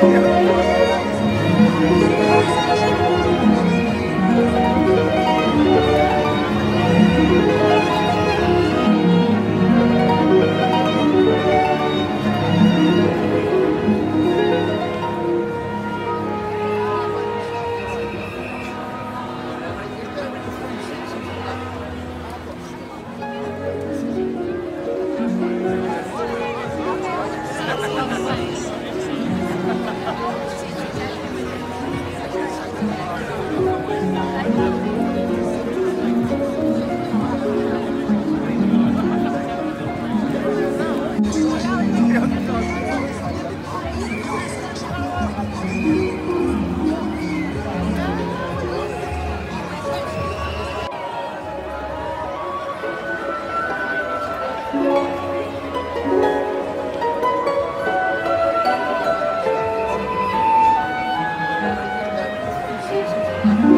Thank you. 嗯。